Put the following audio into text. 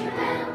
Amen.